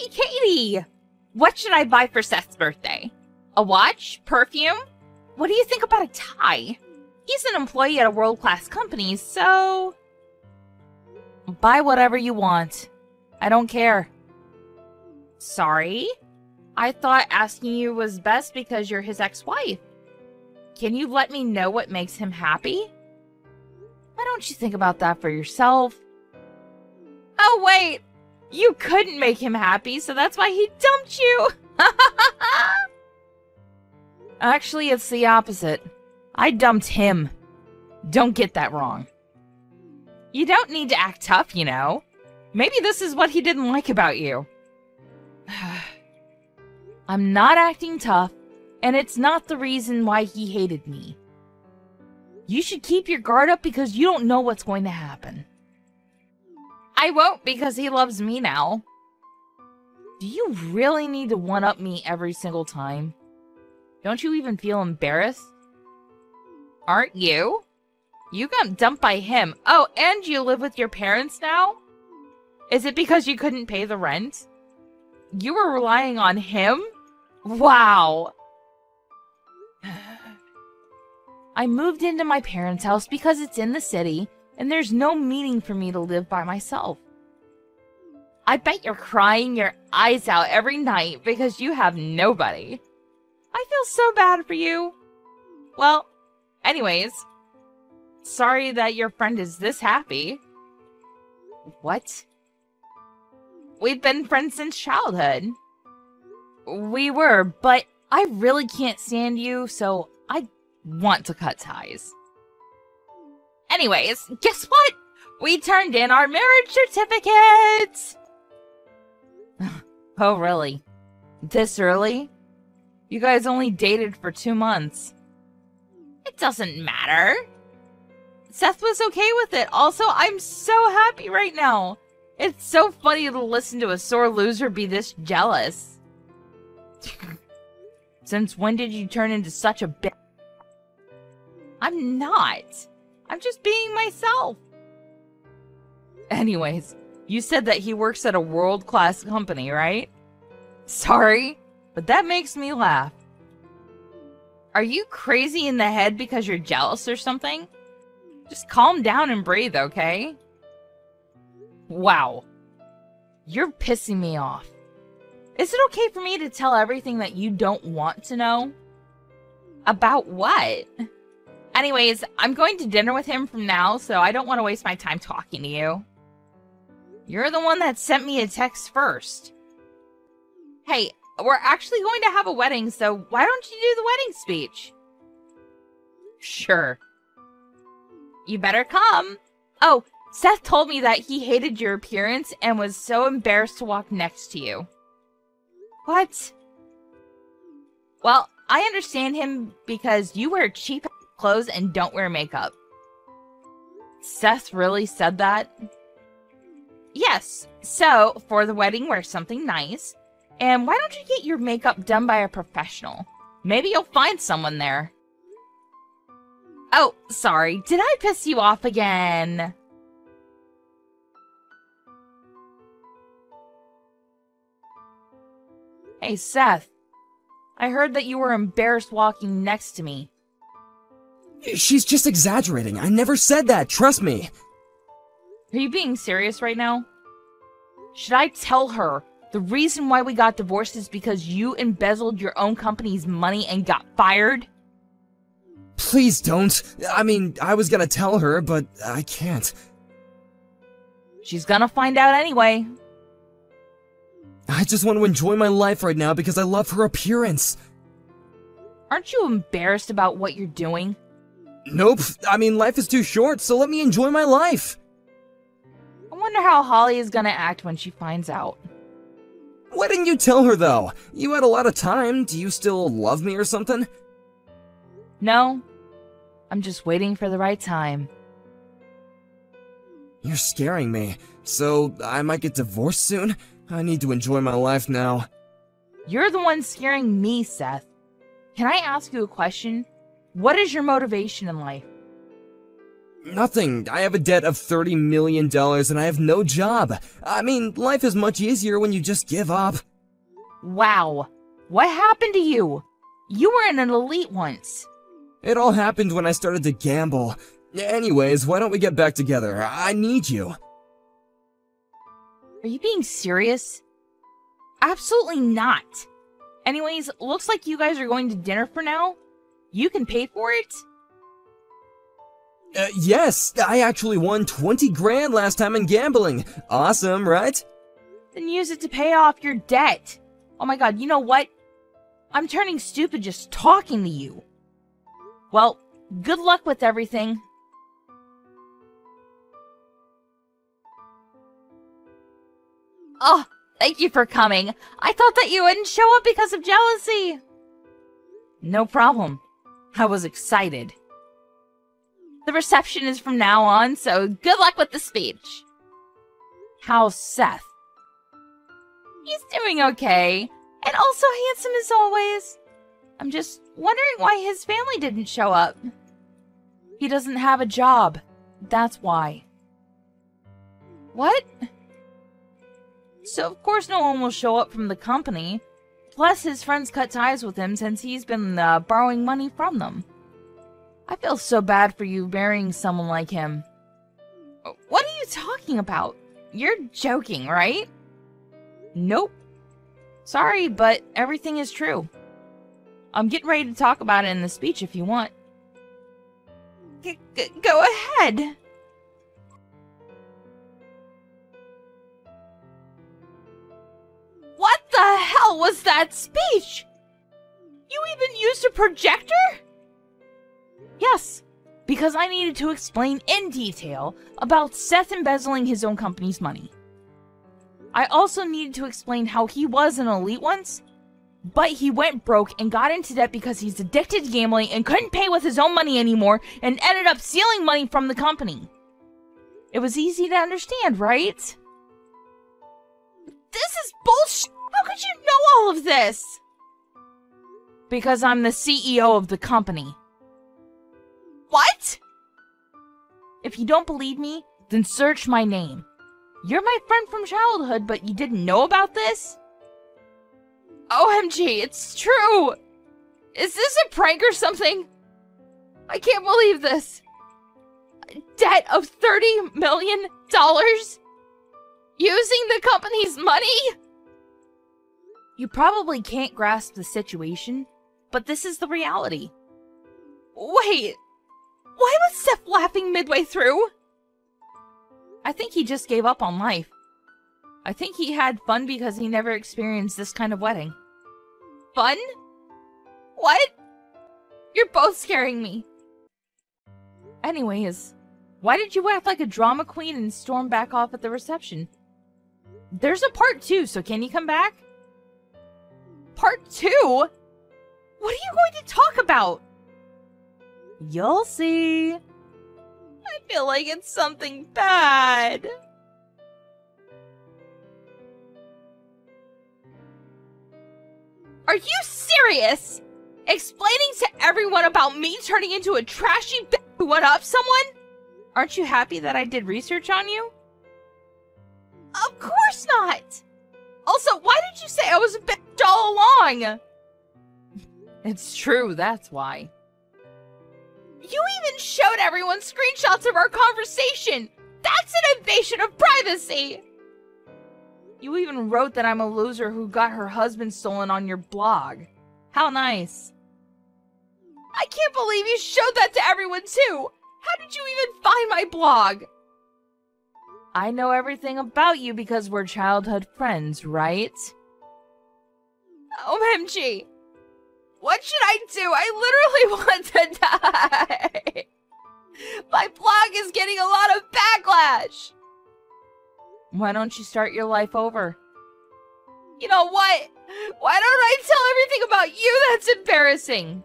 Hey, Katie! What should I buy for Seth's birthday? A watch? Perfume? What do you think about a tie? He's an employee at a world class company, so. Buy whatever you want. I don't care. Sorry? I thought asking you was best because you're his ex wife. Can you let me know what makes him happy? Why don't you think about that for yourself? Oh, wait! You couldn't make him happy, so that's why he dumped you! Actually, it's the opposite. I dumped him. Don't get that wrong. You don't need to act tough, you know. Maybe this is what he didn't like about you. I'm not acting tough, and it's not the reason why he hated me. You should keep your guard up because you don't know what's going to happen. I won't because he loves me now. Do you really need to one up me every single time? Don't you even feel embarrassed? Aren't you? You got dumped by him. Oh, and you live with your parents now? Is it because you couldn't pay the rent? You were relying on him? Wow. I moved into my parents' house because it's in the city and there's no meaning for me to live by myself. I bet you're crying your eyes out every night because you have nobody. I feel so bad for you. Well, anyways, sorry that your friend is this happy. What? We've been friends since childhood. We were, but I really can't stand you, so I want to cut ties. Anyways, guess what? We turned in our marriage certificates! oh, really? This early? You guys only dated for two months. It doesn't matter. Seth was okay with it. Also, I'm so happy right now. It's so funny to listen to a sore loser be this jealous. Since when did you turn into such a bitch? I'm not. I'm just being myself. Anyways, you said that he works at a world-class company, right? Sorry, but that makes me laugh. Are you crazy in the head because you're jealous or something? Just calm down and breathe, okay? Wow. You're pissing me off. Is it okay for me to tell everything that you don't want to know? About what? Anyways, I'm going to dinner with him from now, so I don't want to waste my time talking to you. You're the one that sent me a text first. Hey, we're actually going to have a wedding, so why don't you do the wedding speech? Sure. You better come. Oh, Seth told me that he hated your appearance and was so embarrassed to walk next to you. What? Well, I understand him because you wear cheap clothes and don't wear makeup. Seth really said that? Yes. So, for the wedding, wear something nice. And why don't you get your makeup done by a professional? Maybe you'll find someone there. Oh, sorry. Did I piss you off again? Hey, Seth. I heard that you were embarrassed walking next to me. She's just exaggerating. I never said that, trust me. Are you being serious right now? Should I tell her the reason why we got divorced is because you embezzled your own company's money and got fired? Please don't. I mean, I was gonna tell her, but I can't. She's gonna find out anyway. I just want to enjoy my life right now because I love her appearance. Aren't you embarrassed about what you're doing? Nope. I mean, life is too short, so let me enjoy my life. I wonder how Holly is gonna act when she finds out. Why didn't you tell her, though? You had a lot of time. Do you still love me or something? No. I'm just waiting for the right time. You're scaring me. So, I might get divorced soon? I need to enjoy my life now. You're the one scaring me, Seth. Can I ask you a question? What is your motivation in life? Nothing. I have a debt of $30 million and I have no job. I mean, life is much easier when you just give up. Wow. What happened to you? You were in an elite once. It all happened when I started to gamble. Anyways, why don't we get back together? I need you. Are you being serious? Absolutely not. Anyways, looks like you guys are going to dinner for now. You can pay for it? Uh, yes, I actually won 20 grand last time in gambling. Awesome, right? Then use it to pay off your debt. Oh my god, you know what? I'm turning stupid just talking to you. Well, good luck with everything. Oh, thank you for coming. I thought that you wouldn't show up because of jealousy. No problem. I was excited. The reception is from now on, so good luck with the speech. How's Seth? He's doing okay, and also handsome as always. I'm just wondering why his family didn't show up. He doesn't have a job. That's why. What? So of course no one will show up from the company. Plus his friends cut ties with him since he's been uh, borrowing money from them. I feel so bad for you marrying someone like him. What are you talking about? You're joking, right? Nope. Sorry, but everything is true. I'm getting ready to talk about it in the speech if you want. G go ahead. Hell was that speech? You even used a projector? Yes, because I needed to explain in detail about Seth embezzling his own company's money. I also needed to explain how he was an elite once, but he went broke and got into debt because he's addicted to gambling and couldn't pay with his own money anymore and ended up stealing money from the company. It was easy to understand, right? This is bullshit! How could you know all of this? Because I'm the CEO of the company. What? If you don't believe me, then search my name. You're my friend from childhood, but you didn't know about this? OMG, it's true! Is this a prank or something? I can't believe this. A debt of $30 million? Using the company's money? You probably can't grasp the situation, but this is the reality. Wait, why was Seth laughing midway through? I think he just gave up on life. I think he had fun because he never experienced this kind of wedding. Fun? What? You're both scaring me. Anyways, why did you act like a drama queen and storm back off at the reception? There's a part two, so can you come back? Part two? What are you going to talk about? You'll see. I feel like it's something bad. Are you serious? Explaining to everyone about me turning into a trashy bitch who went up someone? Aren't you happy that I did research on you? Of course not! Also, why did you say I was a bitch all along? It's true, that's why. You even showed everyone screenshots of our conversation! That's an invasion of privacy! You even wrote that I'm a loser who got her husband stolen on your blog. How nice. I can't believe you showed that to everyone too! How did you even find my blog? I know everything about you because we're childhood friends, right? OMG! What should I do? I literally want to die! My blog is getting a lot of backlash! Why don't you start your life over? You know what? Why don't I tell everything about you that's embarrassing?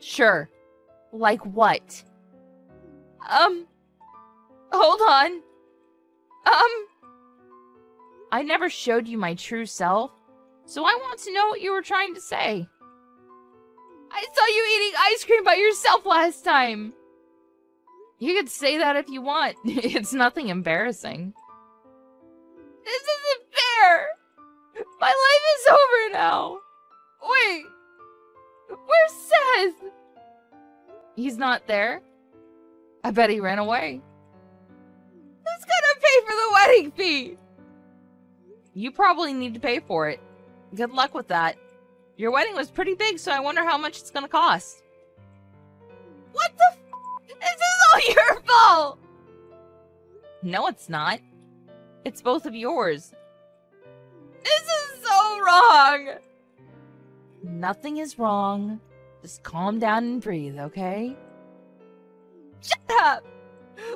Sure. Like what? Um. Hold on. Um. I never showed you my true self, so I want to know what you were trying to say. I saw you eating ice cream by yourself last time. You could say that if you want. it's nothing embarrassing. This isn't fair! My life is over now! Wait! Where's Seth? He's not there. I bet he ran away. Pay for the wedding fee? You probably need to pay for it. Good luck with that. Your wedding was pretty big, so I wonder how much it's gonna cost. What the f- This is all your fault! No, it's not. It's both of yours. This is so wrong! Nothing is wrong. Just calm down and breathe, okay? Shut up!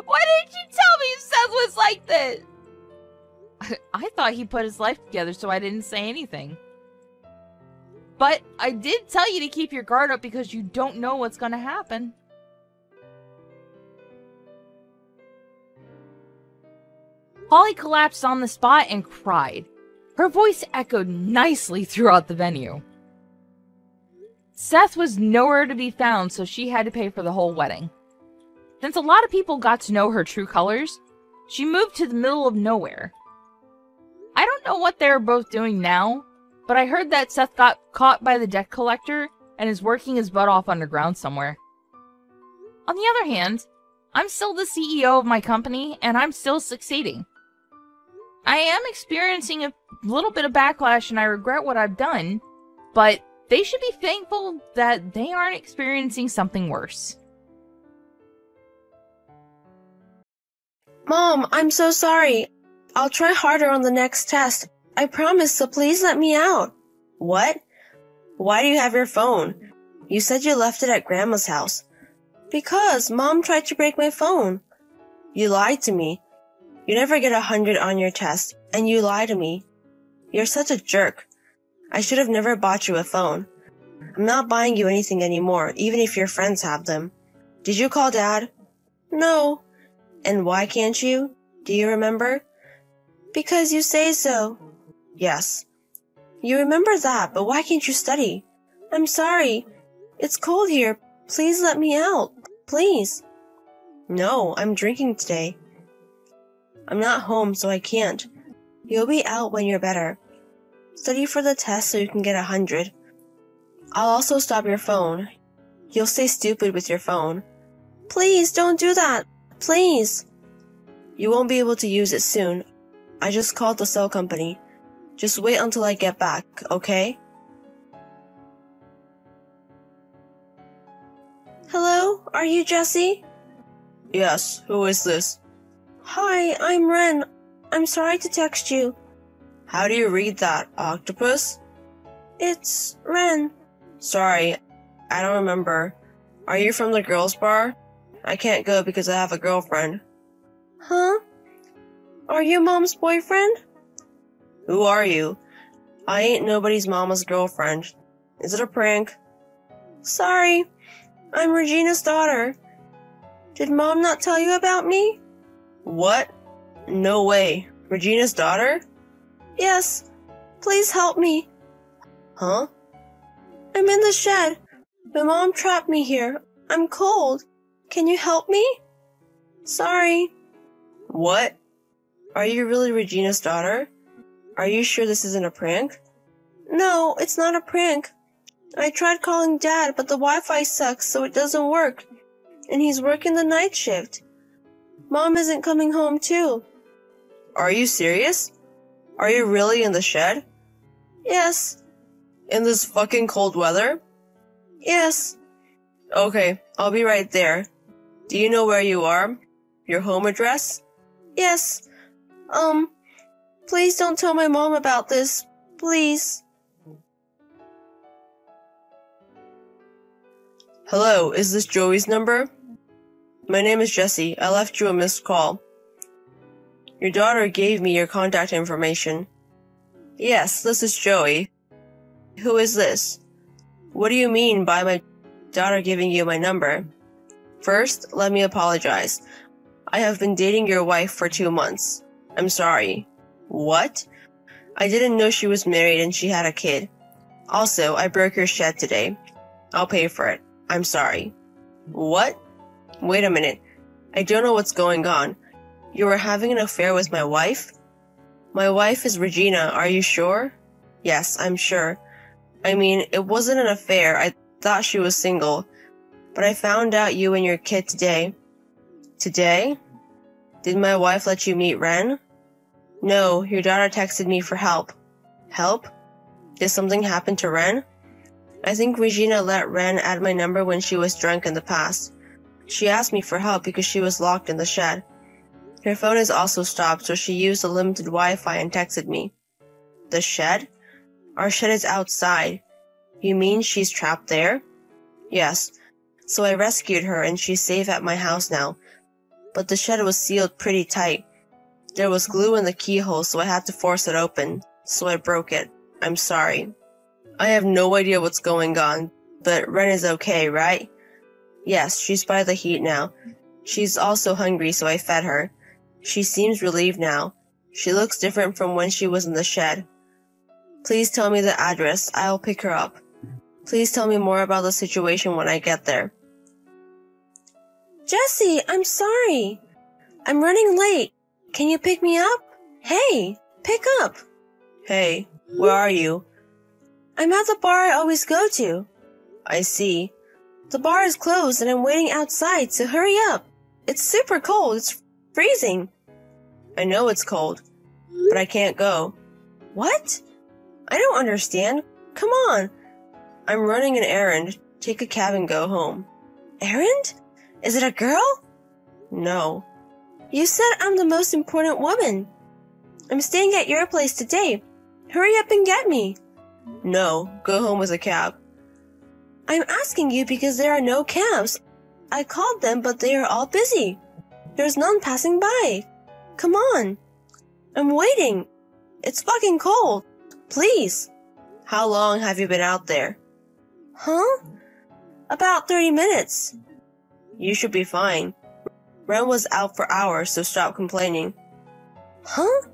Why didn't you tell me Seth was like this? I thought he put his life together, so I didn't say anything. But I did tell you to keep your guard up because you don't know what's going to happen. Holly collapsed on the spot and cried. Her voice echoed nicely throughout the venue. Seth was nowhere to be found, so she had to pay for the whole wedding. Since a lot of people got to know her true colors, she moved to the middle of nowhere. I don't know what they're both doing now, but I heard that Seth got caught by the debt collector and is working his butt off underground somewhere. On the other hand, I'm still the CEO of my company and I'm still succeeding. I am experiencing a little bit of backlash and I regret what I've done, but they should be thankful that they aren't experiencing something worse. Mom, I'm so sorry. I'll try harder on the next test. I promise, so please let me out. What? Why do you have your phone? You said you left it at Grandma's house. Because Mom tried to break my phone. You lied to me. You never get a hundred on your test, and you lie to me. You're such a jerk. I should have never bought you a phone. I'm not buying you anything anymore, even if your friends have them. Did you call Dad? No. And why can't you? Do you remember? Because you say so. Yes. You remember that, but why can't you study? I'm sorry. It's cold here. Please let me out. Please. No, I'm drinking today. I'm not home, so I can't. You'll be out when you're better. Study for the test so you can get a hundred. I'll also stop your phone. You'll stay stupid with your phone. Please don't do that. Please. You won't be able to use it soon. I just called the cell company. Just wait until I get back, okay? Hello? Are you Jesse? Yes, who is this? Hi, I'm Ren. I'm sorry to text you. How do you read that, octopus? It's Ren. Sorry, I don't remember. Are you from the girls' bar? I can't go because I have a girlfriend. Huh? Are you mom's boyfriend? Who are you? I ain't nobody's mama's girlfriend. Is it a prank? Sorry, I'm Regina's daughter. Did mom not tell you about me? What? No way. Regina's daughter? Yes. Please help me. Huh? I'm in the shed. My mom trapped me here. I'm cold. Can you help me? Sorry. What? Are you really Regina's daughter? Are you sure this isn't a prank? No, it's not a prank. I tried calling dad, but the Wi-Fi sucks, so it doesn't work. And he's working the night shift. Mom isn't coming home too. Are you serious? Are you really in the shed? Yes. In this fucking cold weather? Yes. Okay, I'll be right there. Do you know where you are? Your home address? Yes. Um, please don't tell my mom about this. Please. Hello, is this Joey's number? My name is Jesse. I left you a missed call. Your daughter gave me your contact information. Yes, this is Joey. Who is this? What do you mean by my daughter giving you my number? First, let me apologize. I have been dating your wife for two months. I'm sorry. What? I didn't know she was married and she had a kid. Also, I broke your shed today. I'll pay for it. I'm sorry. What? Wait a minute. I don't know what's going on. You were having an affair with my wife? My wife is Regina, are you sure? Yes, I'm sure. I mean, it wasn't an affair. I thought she was single. But I found out you and your kid today. Today? Did my wife let you meet Ren? No, your daughter texted me for help. Help? Did something happen to Ren? I think Regina let Ren add my number when she was drunk in the past. She asked me for help because she was locked in the shed. Her phone is also stopped, so she used the limited Wi-Fi and texted me. The shed? Our shed is outside. You mean she's trapped there? Yes. So I rescued her and she's safe at my house now. But the shed was sealed pretty tight. There was glue in the keyhole, so I had to force it open. So I broke it. I'm sorry. I have no idea what's going on, but Ren is okay, right? Yes, she's by the heat now. She's also hungry, so I fed her. She seems relieved now. She looks different from when she was in the shed. Please tell me the address. I'll pick her up. Please tell me more about the situation when I get there. Jesse, I'm sorry. I'm running late. Can you pick me up? Hey, pick up. Hey, where are you? I'm at the bar I always go to. I see. The bar is closed and I'm waiting outside, so hurry up. It's super cold. It's freezing. I know it's cold, but I can't go. What? I don't understand. Come on. I'm running an errand. Take a cab and go home. Errand? Is it a girl? No. You said I'm the most important woman. I'm staying at your place today. Hurry up and get me. No, go home with a cab. I'm asking you because there are no cabs. I called them, but they are all busy. There's none passing by. Come on. I'm waiting. It's fucking cold. Please. How long have you been out there? Huh? About 30 minutes. You should be fine. Ren was out for hours, so stop complaining. Huh?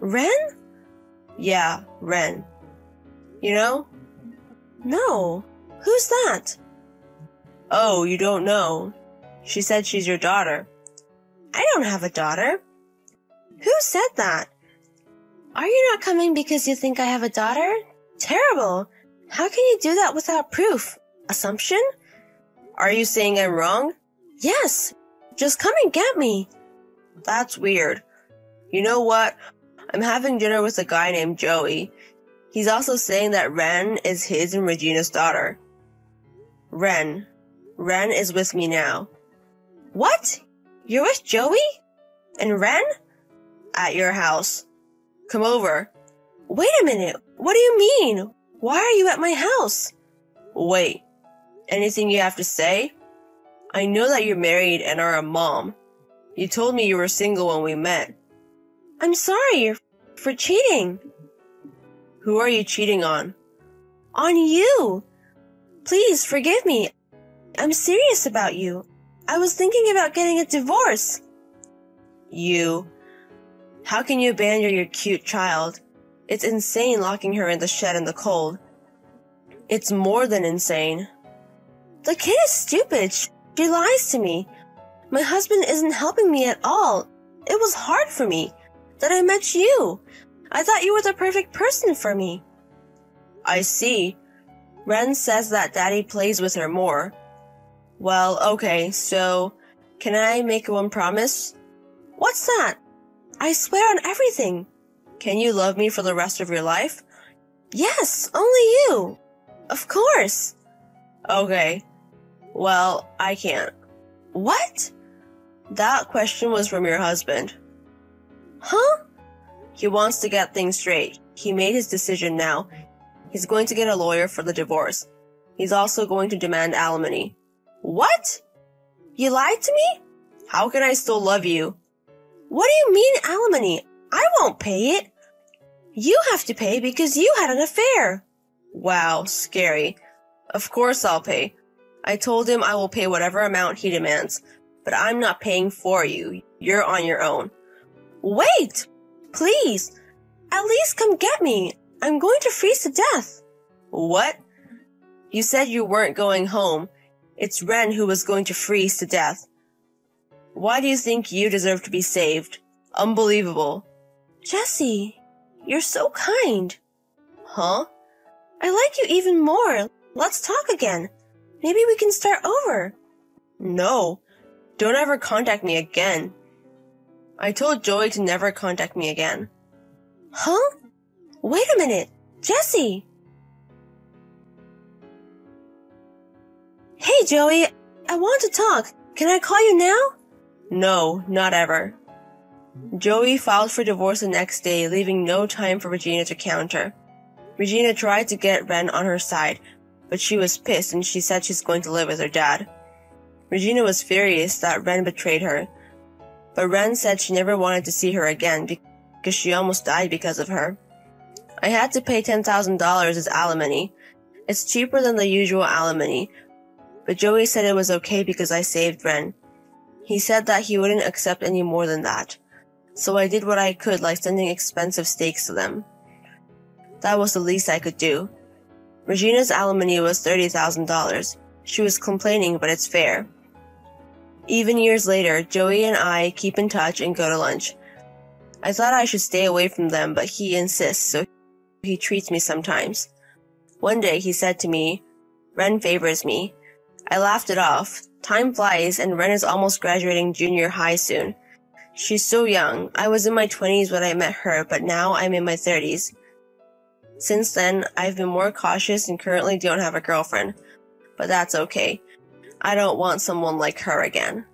Ren? Yeah, Ren. You know? No. Who's that? Oh, you don't know. She said she's your daughter. I don't have a daughter. Who said that? Are you not coming because you think I have a daughter? Terrible. How can you do that without proof? Assumption? Are you saying I'm wrong? Yes. Just come and get me. That's weird. You know what? I'm having dinner with a guy named Joey. He's also saying that Ren is his and Regina's daughter. Ren. Ren is with me now. What? You're with Joey? And Ren? At your house. Come over. Wait a minute. What do you mean? Why are you at my house? Wait. Anything you have to say? I know that you're married and are a mom. You told me you were single when we met. I'm sorry for cheating. Who are you cheating on? On you. Please forgive me. I'm serious about you. I was thinking about getting a divorce. You. How can you abandon your cute child? It's insane locking her in the shed in the cold. It's more than insane. The kid is stupid. She lies to me. My husband isn't helping me at all. It was hard for me that I met you. I thought you were the perfect person for me. I see. Ren says that daddy plays with her more. Well, okay, so can I make one promise? What's that? I swear on everything. Can you love me for the rest of your life? Yes, only you. Of course. Okay. Well, I can't. What? That question was from your husband. Huh? He wants to get things straight. He made his decision now. He's going to get a lawyer for the divorce. He's also going to demand alimony. What? You lied to me? How can I still love you? What do you mean alimony? I won't pay it. You have to pay because you had an affair. Wow, scary. Of course I'll pay. I told him I will pay whatever amount he demands, but I'm not paying for you. You're on your own. Wait! Please! At least come get me. I'm going to freeze to death. What? You said you weren't going home. It's Ren who was going to freeze to death. Why do you think you deserve to be saved? Unbelievable. Jesse, you're so kind. Huh? I like you even more. Let's talk again. Maybe we can start over. No. Don't ever contact me again. I told Joey to never contact me again. Huh? Wait a minute. Jesse! Hey, Joey. I want to talk. Can I call you now? No, not ever. Joey filed for divorce the next day, leaving no time for Regina to counter. Regina tried to get Ren on her side, but she was pissed and she said she's going to live with her dad. Regina was furious that Ren betrayed her, but Ren said she never wanted to see her again because she almost died because of her. I had to pay $10,000 as alimony. It's cheaper than the usual alimony, but Joey said it was okay because I saved Ren. He said that he wouldn't accept any more than that. So I did what I could like sending expensive steaks to them. That was the least I could do. Regina's alimony was $30,000. She was complaining, but it's fair. Even years later, Joey and I keep in touch and go to lunch. I thought I should stay away from them, but he insists, so he treats me sometimes. One day he said to me, Ren favors me. I laughed it off. Time flies and Ren is almost graduating junior high soon. She's so young. I was in my 20s when I met her, but now I'm in my 30s. Since then, I've been more cautious and currently don't have a girlfriend. But that's okay. I don't want someone like her again.